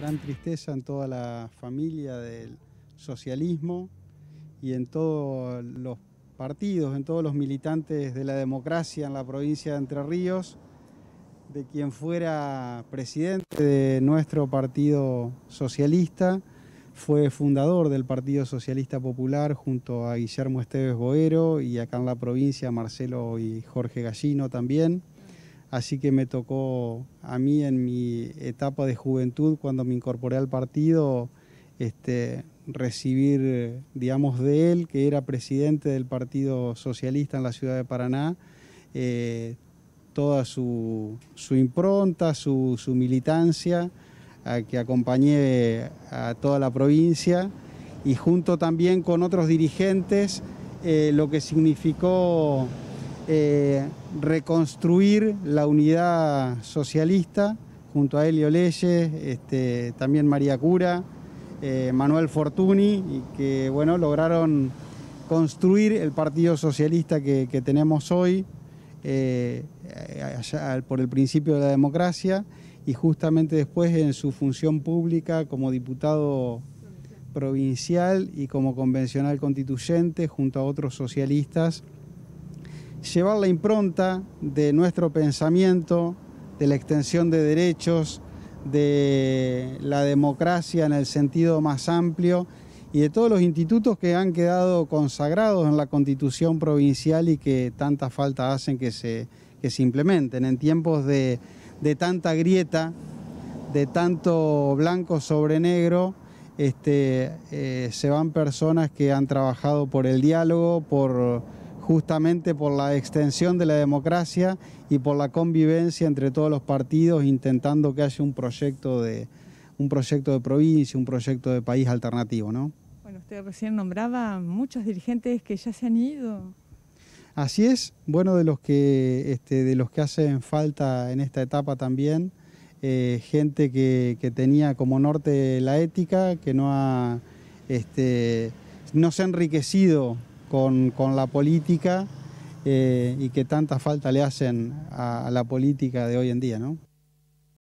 Gran tristeza en toda la familia del socialismo y en todos los partidos, en todos los militantes de la democracia en la provincia de Entre Ríos, de quien fuera presidente de nuestro partido socialista, fue fundador del Partido Socialista Popular junto a Guillermo Esteves Boero y acá en la provincia Marcelo y Jorge Gallino también. Así que me tocó a mí en mi etapa de juventud, cuando me incorporé al partido, este, recibir, digamos, de él, que era presidente del Partido Socialista en la ciudad de Paraná, eh, toda su, impronta, su, militancia, a que acompañé a toda la provincia y junto también con otros dirigentes, eh, lo que significó eh, reconstruir la unidad socialista junto a Elio Leyes, este, también María Cura, eh, Manuel Fortuny, y que bueno, lograron construir el Partido Socialista que, tenemos hoy eh, por el principio de la democracia y justamente después en su función pública como diputado provincial y como convencional constituyente junto a otros socialistas, llevar la impronta de nuestro pensamiento, de la extensión de derechos, de la democracia en el sentido más amplio y de todos los institutos que han quedado consagrados en la constitución provincial y que tanta falta hacen que se, se implementen. En tiempos de, tanta grieta, de tanto blanco sobre negro, este, eh, se van personas que han trabajado por el diálogo, por justamente por la extensión de la democracia y por la convivencia entre todos los partidos, intentando que haya un proyecto de, un proyecto de provincia, un proyecto de país alternativo. ¿no? Bueno, usted recién nombraba muchos dirigentes que ya se han ido. Así es, bueno, de los que, este, de los que hacen falta en esta etapa también, eh, gente que, que, tenía como norte la ética, que no, ha, este, no se ha enriquecido con, la política eh, y que tanta falta le hacen a, a la política de hoy en día, ¿no?